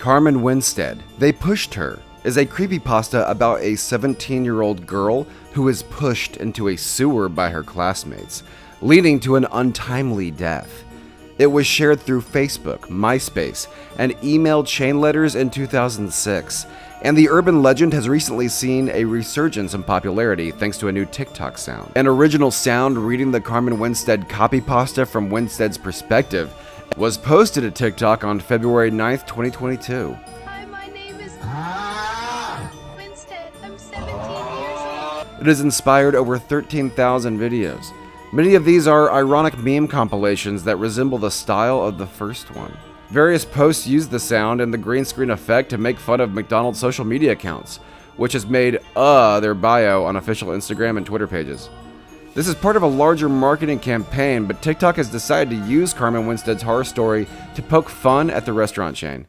Carmen Winstead, They Pushed Her, is a creepypasta about a 17 year old girl who is pushed into a sewer by her classmates, leading to an untimely death. It was shared through Facebook, MySpace, and email chain letters in 2006, and the urban legend has recently seen a resurgence in popularity thanks to a new TikTok sound. An original sound reading the Carmen Winstead copy pasta from Winstead's perspective was posted to TikTok on February 9th, 2022. Hi, my name is Winstead. I'm 17 years old. It has inspired over 13,000 videos. Many of these are ironic meme compilations that resemble the style of the first one. Various posts use the sound and the green screen effect to make fun of McDonald's social media accounts, which has made uh their bio on official Instagram and Twitter pages. This is part of a larger marketing campaign, but TikTok has decided to use Carmen Winstead's horror story to poke fun at the restaurant chain.